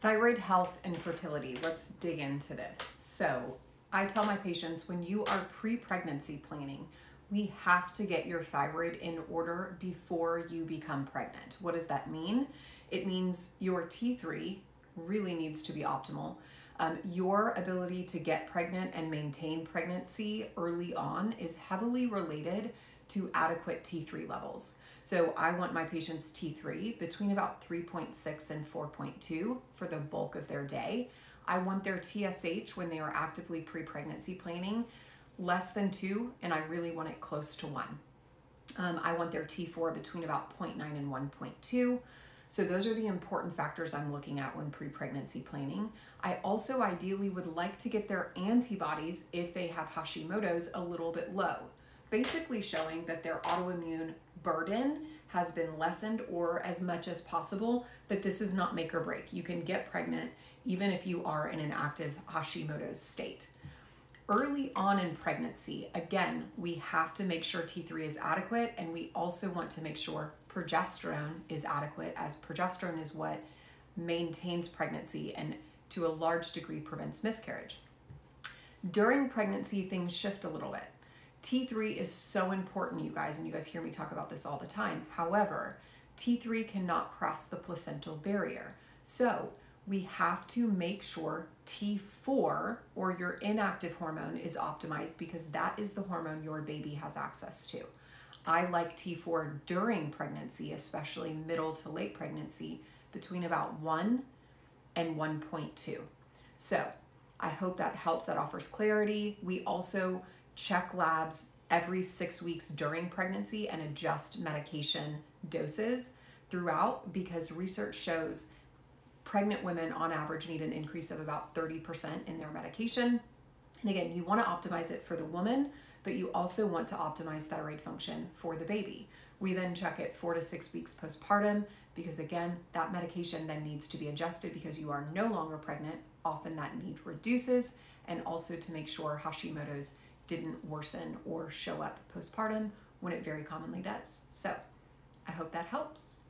Thyroid health and fertility. Let's dig into this. So, I tell my patients when you are pre pregnancy planning, we have to get your thyroid in order before you become pregnant. What does that mean? It means your T3 really needs to be optimal. Um, your ability to get pregnant and maintain pregnancy early on is heavily related to adequate T3 levels. So I want my patients T3 between about 3.6 and 4.2 for the bulk of their day. I want their TSH when they are actively pre pregnancy planning less than two, and I really want it close to one. Um, I want their T4 between about 0.9 and 1.2. So those are the important factors I'm looking at when pre-pregnancy planning. I also ideally would like to get their antibodies if they have Hashimoto's a little bit low basically showing that their autoimmune burden has been lessened or as much as possible, but this is not make or break. You can get pregnant even if you are in an active Hashimoto's state. Early on in pregnancy, again, we have to make sure T3 is adequate and we also want to make sure progesterone is adequate as progesterone is what maintains pregnancy and to a large degree prevents miscarriage. During pregnancy, things shift a little bit. T3 is so important, you guys, and you guys hear me talk about this all the time. However, T3 cannot cross the placental barrier. So we have to make sure T4 or your inactive hormone is optimized because that is the hormone your baby has access to. I like T4 during pregnancy, especially middle to late pregnancy, between about 1 and 1.2. So I hope that helps, that offers clarity. We also check labs every six weeks during pregnancy and adjust medication doses throughout because research shows pregnant women on average need an increase of about 30% in their medication. And again, you want to optimize it for the woman, but you also want to optimize thyroid function for the baby. We then check it four to six weeks postpartum because, again, that medication then needs to be adjusted because you are no longer pregnant. Often that need reduces, and also to make sure Hashimoto's didn't worsen or show up postpartum when it very commonly does. So I hope that helps.